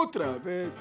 outra vez.